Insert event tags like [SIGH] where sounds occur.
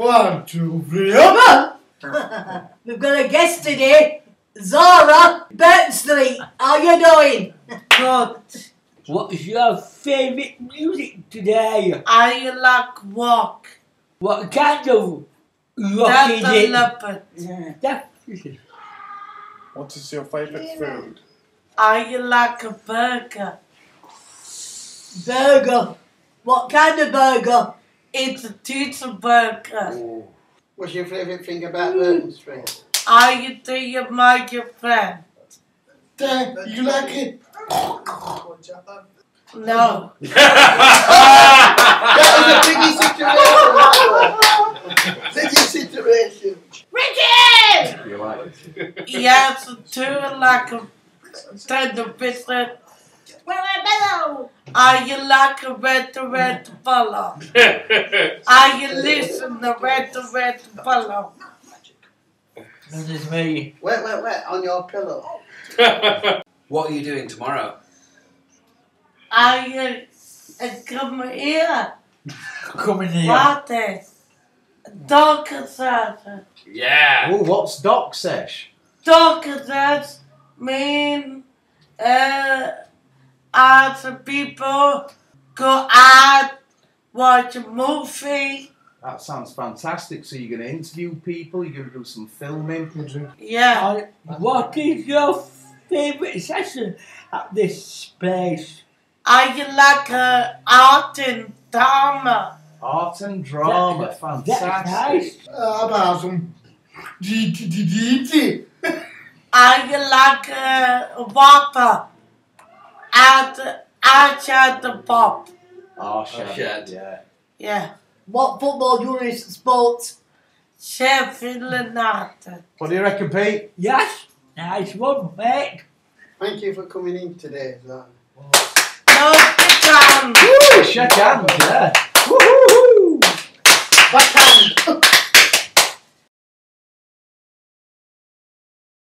One, two, three, up! [LAUGHS] We've got a guest today, Zara Bensley. How you doing? Good. What's your favourite music today? I like rock. What kind of rock That's is a it? leopard. That's What is your favourite food? I like a burger. Burger. What kind of burger? It's a pizza burger. Oh. What's your favourite thing about mm. Burton Street? I do you my friend. Dad, you like it? No. [LAUGHS] That was a biggie situation, that. Biggie situation. Richard! You like it? Yes, two like a tender business. Are you like a red red fellow? [LAUGHS] Are you listen to red red fellow? This is me. Wait, wait, wait, on your pillow. [LAUGHS] What are you doing tomorrow? Are you uh, come here? Coming here. What is? Doctors, Yeah. Oh, what's Doc Sesh? doctors mean uh, as people go out, watch a movie. That sounds fantastic. So you're going to interview people, you're going to do some filming. Yeah. Uh, what is your favourite session at this place? Are you like uh, art and drama? Art and drama, That's fantastic. nice. How about some GTTT? Are you like uh, water at outside the pub? Oh, oh shit. shit. Yeah. Yeah. What football unit sport? Sheffield United. What do you reckon, Pete? Yes. Nice one, mate. Thank you for coming in today, Zara. No, you can't. Woo, shake hands, yeah. Woo-hoo-hoo.